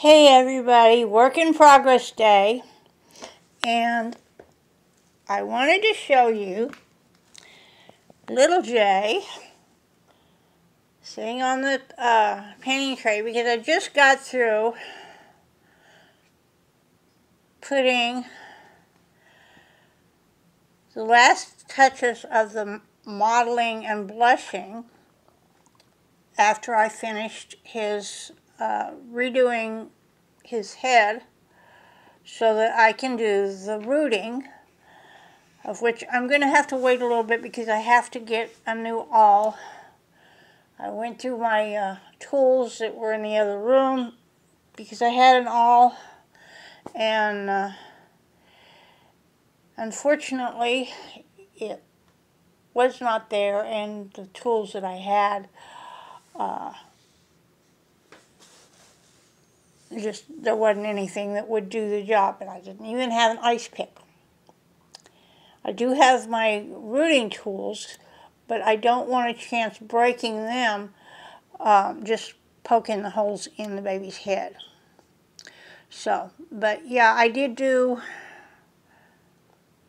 Hey everybody, work in progress day. And I wanted to show you little Jay sitting on the uh, painting tray because I just got through putting the last touches of the mottling and blushing after I finished his redoing his head so that I can do the rooting of which I'm going to have to wait a little bit because I have to get a new awl. I went through my uh, tools that were in the other room because I had an awl and uh, unfortunately it was not there and the tools that I had uh, just there wasn't anything that would do the job and I didn't even have an ice pick. I do have my rooting tools but I don't want a chance breaking them um, just poking the holes in the baby's head. So, but yeah, I did do,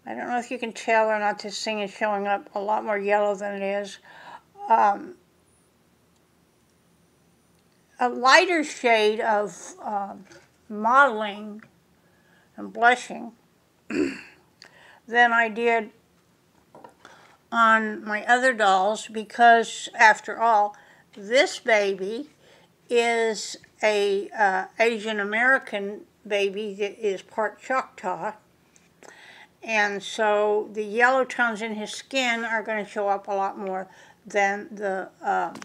I don't know if you can tell or not, this thing is showing up a lot more yellow than it is. Um, a lighter shade of um, mottling and blushing than I did on my other dolls because after all this baby is a uh, Asian American baby that is part Choctaw. And so the yellow tones in his skin are going to show up a lot more than the um,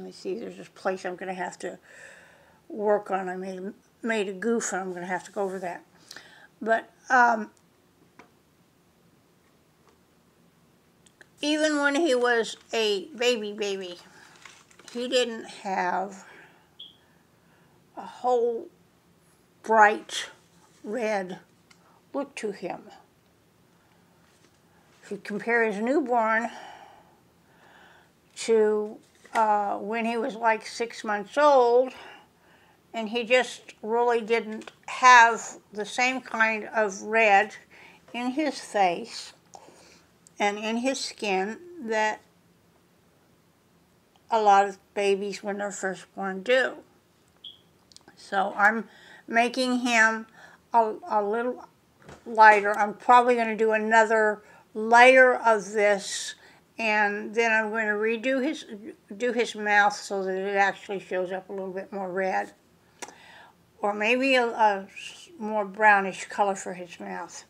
let me see there's this place I'm going to have to work on I made made a goof and I'm going to have to go over that but um, even when he was a baby baby, he didn't have a whole bright red look to him. If you compare his newborn to uh, when he was like six months old, and he just really didn't have the same kind of red in his face and in his skin that a lot of babies when they're first born do. So I'm making him a, a little lighter. I'm probably going to do another layer of this and then I'm going to redo his do his mouth so that it actually shows up a little bit more red or maybe a, a more brownish color for his mouth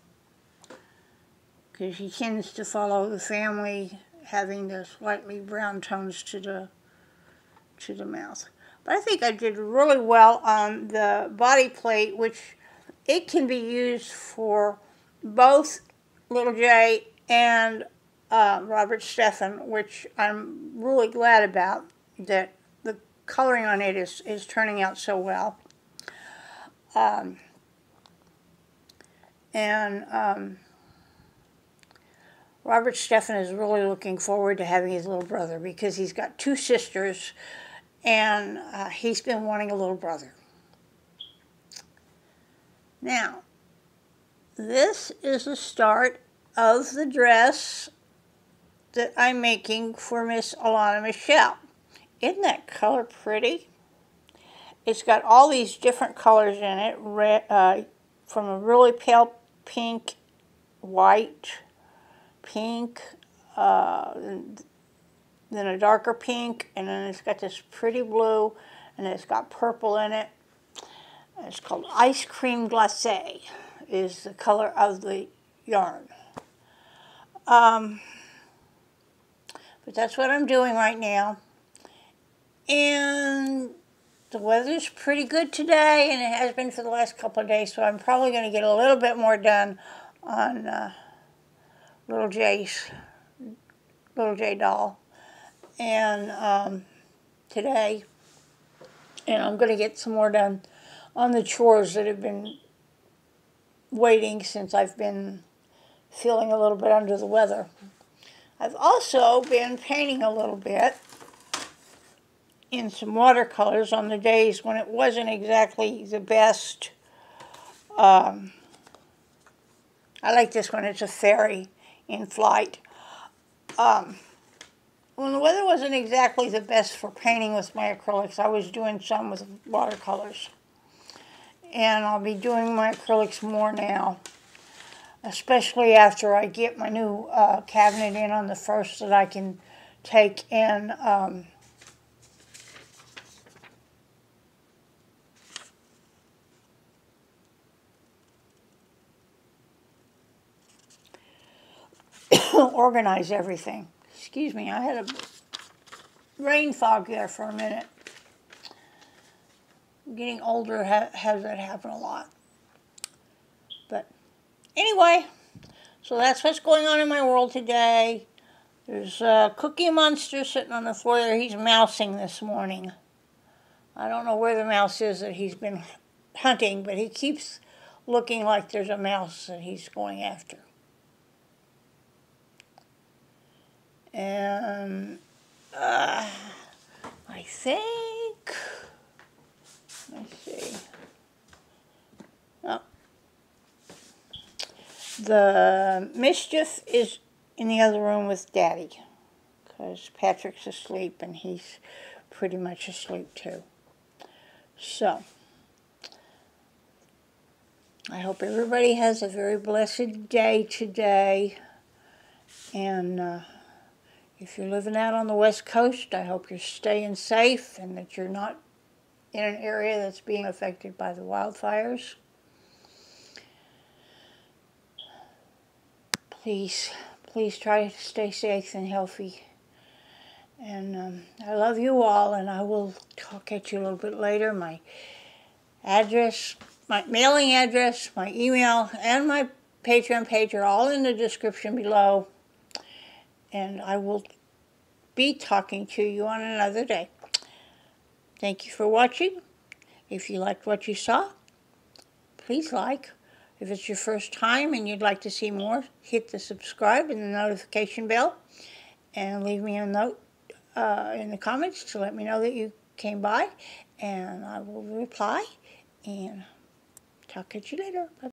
because he tends to follow the family having the slightly brown tones to the to the mouth. But I think I did really well on the body plate, which it can be used for both Little Jay and uh, Robert Stephan, which I'm really glad about that the coloring on it is, is turning out so well. Um, and um, Robert Stephan is really looking forward to having his little brother because he's got two sisters and uh, he's been wanting a little brother. Now, this is the start of the dress that I'm making for Miss Alana Michelle. Isn't that color pretty? It's got all these different colors in it, red, uh, from a really pale pink, white, pink, uh, then a darker pink, and then it's got this pretty blue, and it's got purple in it. It's called Ice Cream Glacé, is the color of the yarn. Um, but that's what I'm doing right now. And the weather's pretty good today, and it has been for the last couple of days, so I'm probably going to get a little bit more done on uh, little Jay's little Jay doll and um, today and I'm going to get some more done on the chores that have been waiting since I've been feeling a little bit under the weather. I've also been painting a little bit in some watercolors on the days when it wasn't exactly the best. Um, I like this one, it's a fairy in flight. Um, when the weather wasn't exactly the best for painting with my acrylics, I was doing some with watercolors. And I'll be doing my acrylics more now, especially after I get my new uh, cabinet in on the first that I can take in um, organize everything. Excuse me, I had a rain fog there for a minute. Getting older ha has that happen a lot. Anyway, so that's what's going on in my world today. There's a Cookie Monster sitting on the floor there. He's mousing this morning. I don't know where the mouse is that he's been hunting, but he keeps looking like there's a mouse that he's going after. And uh, I think, let's see. Oh. The mischief is in the other room with Daddy because Patrick's asleep and he's pretty much asleep too. So, I hope everybody has a very blessed day today. And uh, if you're living out on the West Coast, I hope you're staying safe and that you're not in an area that's being affected by the wildfires. Please, please try to stay safe and healthy. And um, I love you all, and I will talk at you a little bit later. My address, my mailing address, my email, and my Patreon page are all in the description below. And I will be talking to you on another day. Thank you for watching. If you liked what you saw, please like. If it's your first time and you'd like to see more, hit the subscribe and the notification bell. And leave me a note uh, in the comments to let me know that you came by. And I will reply. And talk to you later. Bye.